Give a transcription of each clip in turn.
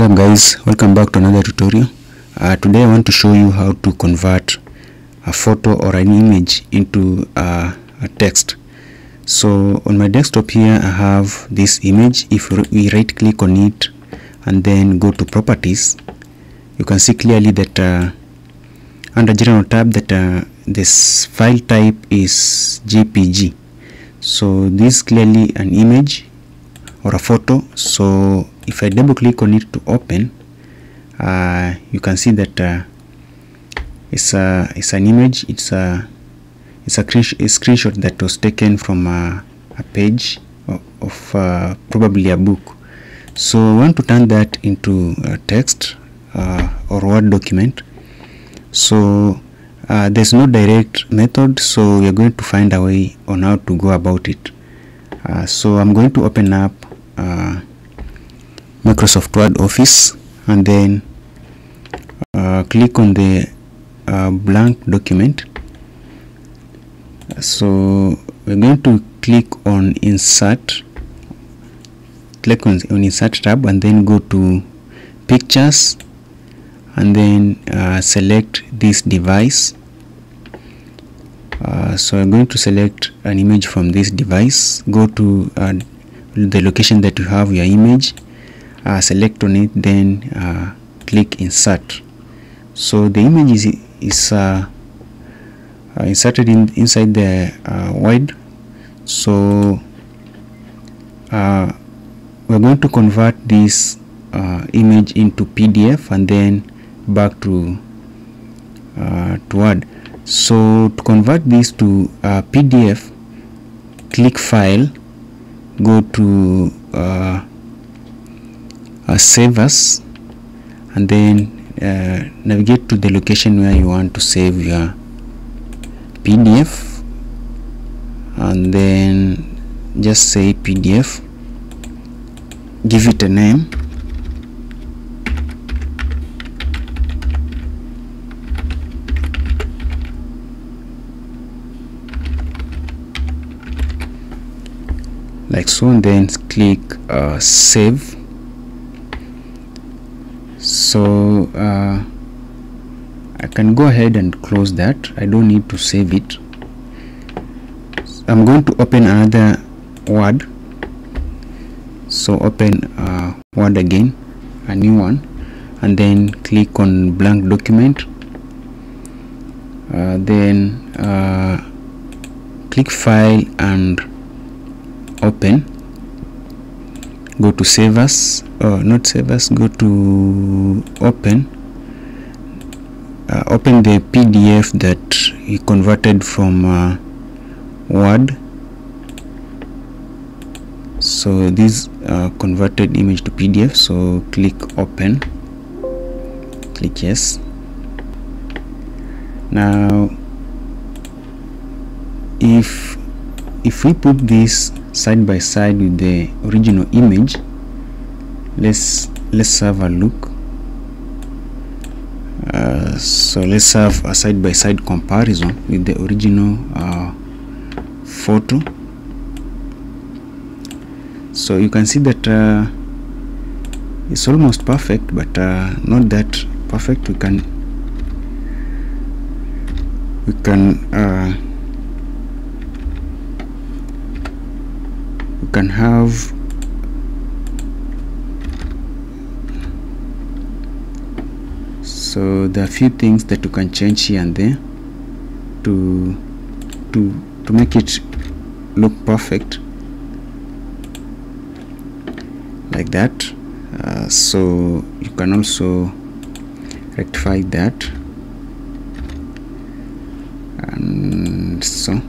what's up guys? Welcome back to another tutorial. Uh, today I want to show you how to convert a photo or an image into uh, a text. So on my desktop here I have this image. If we right click on it and then go to properties you can see clearly that uh, under general tab that uh, this file type is JPG so this is clearly an image or a photo. So if I double click on it to open uh, you can see that uh, it's a it's an image it's a it's a, a screenshot that was taken from a, a page of, of uh, probably a book. So I want to turn that into text uh, or word document. So uh, there's no direct method so we're going to find a way on how to go about it. Uh, so I'm going to open up Microsoft Word Office and then uh, click on the uh, blank document. So we're going to click on insert click on, on insert tab and then go to pictures and then uh, select this device. Uh, so I'm going to select an image from this device. Go to uh, the location that you have your image uh, select on it then uh, click insert. So the image is, is uh, uh inserted in inside the uh, wide so uh, we're going to convert this image into PDF and then back to to Word. So to convert this to PDF click file go to save as and then uh, navigate to the location where you want to save your PDF and then just say PDF give it a name. Like so and then click uh, save so uh, I can go ahead and close that. I don't need to save it. I'm going to open another word. So open uh, word again a new one and then click on blank document. Uh, then uh, click file and open. Go to save as uh, not save as go to open. Uh, open the PDF that you converted from uh, Word. So this uh, converted image to PDF so click open. Click yes. Now if if we put this side by side with the original image let's let's have a look. Uh, so let's have a side by side comparison with the original uh, photo. So you can see that uh, it's almost perfect but uh, not that perfect. We can we can uh, can have so there are a few things that you can change here and there to to to make it look perfect. Like that. Uh, so you can also rectify that. And so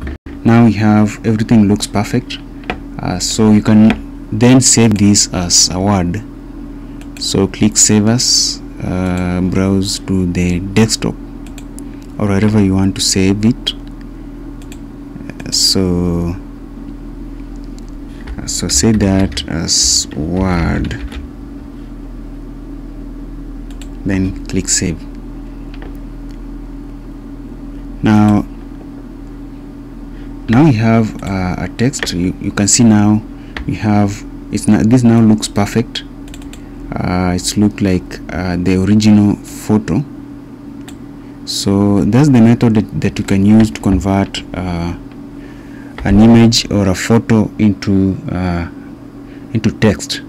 now we have everything looks perfect. Uh, so you can then save this as a word. So click save as uh, browse to the desktop or wherever you want to save it. So so say that as word. Then click save. Now now we have uh, a text. You, you can see now we have it's not this now looks perfect uh, it's look like uh, the original photo. So that's the method that, that you can use to convert uh, an image or a photo into uh, into text.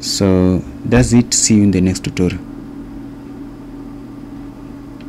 So that's it. See you in the next tutorial